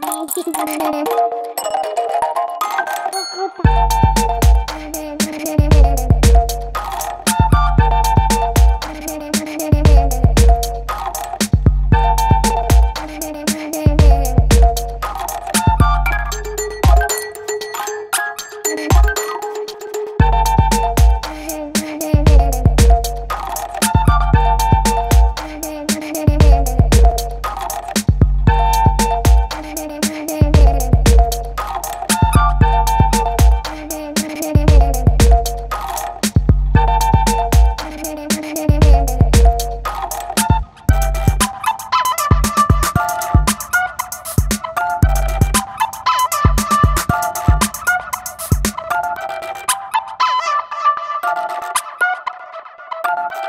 Thank you. you